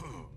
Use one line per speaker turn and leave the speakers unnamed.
Huh.